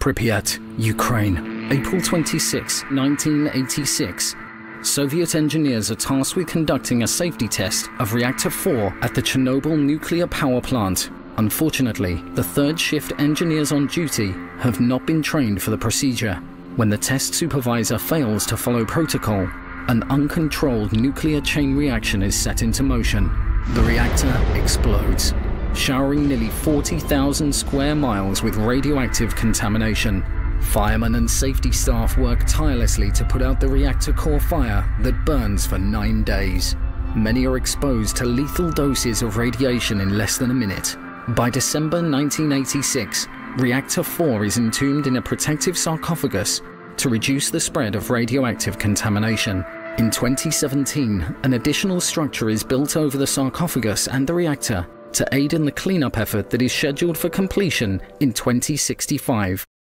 Pripyat, Ukraine, April 26, 1986. Soviet engineers are tasked with conducting a safety test of Reactor 4 at the Chernobyl nuclear power plant. Unfortunately, the third shift engineers on duty have not been trained for the procedure. When the test supervisor fails to follow protocol, an uncontrolled nuclear chain reaction is set into motion. The reactor explodes, showering nearly 40,000 square miles with radioactive contamination. Firemen and safety staff work tirelessly to put out the reactor core fire that burns for nine days. Many are exposed to lethal doses of radiation in less than a minute. By December 1986, Reactor 4 is entombed in a protective sarcophagus to reduce the spread of radioactive contamination. In 2017, an additional structure is built over the sarcophagus and the reactor to aid in the cleanup effort that is scheduled for completion in 2065.